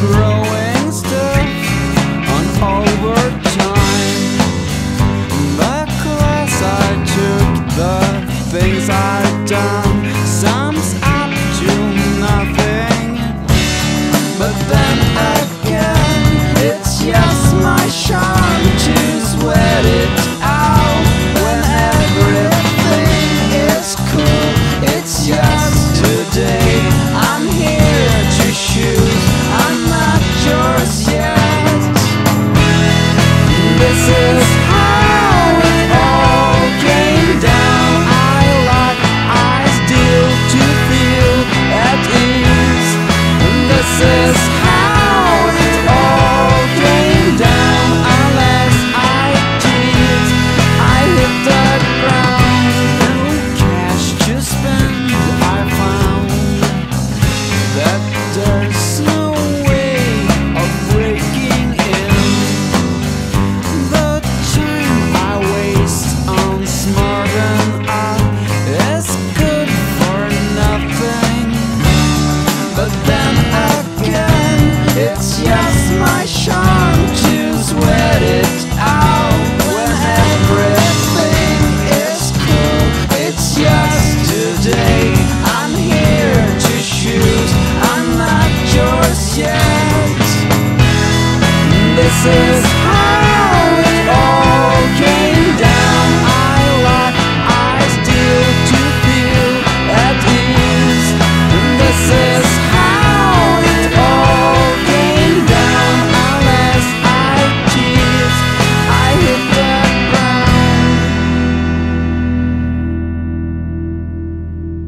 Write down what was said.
growing stuff on overtime. The class I took, the things I've done. I'm here to choose. I'm not yours yet. This is.